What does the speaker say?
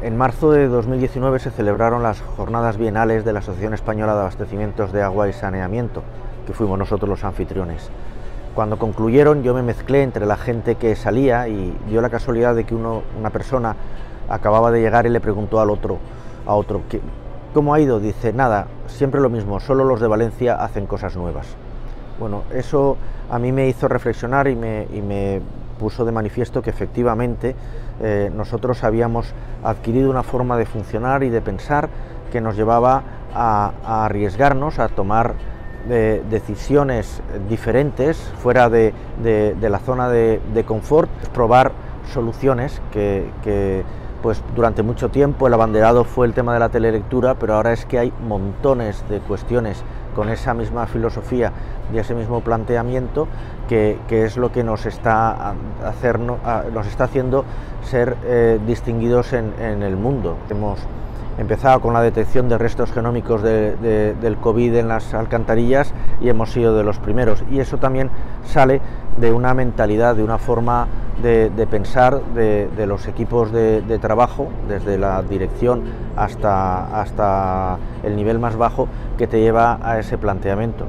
En marzo de 2019 se celebraron las jornadas bienales de la Asociación Española de Abastecimientos de Agua y Saneamiento, que fuimos nosotros los anfitriones. Cuando concluyeron yo me mezclé entre la gente que salía y dio la casualidad de que una persona acababa de llegar y le preguntó al otro, a otro, ¿cómo ha ido? Dice, nada, siempre lo mismo, solo los de Valencia hacen cosas nuevas. Bueno, eso a mí me hizo reflexionar y me, y me puso de manifiesto que efectivamente eh, nosotros habíamos adquirido una forma de funcionar y de pensar que nos llevaba a, arriesgarnos, a tomar eh, decisiones diferentes fuera de, la zona de, confort, probar soluciones que, pues durante mucho tiempo el abanderado fue el tema de la telelectura, pero ahora es que hay montones de cuestiones con esa misma filosofía y ese mismo planteamiento que, es lo que nos está, nos está haciendo ser eh, distinguidos en, el mundo. Hemos empezado con la detección de restos genómicos del COVID en las alcantarillas y hemos sido de los primeros. Y eso también sale de una mentalidad, de una forma de, pensar de, los equipos de, trabajo, desde la dirección hasta, hasta el nivel más bajo, que te lleva a ese planteamiento.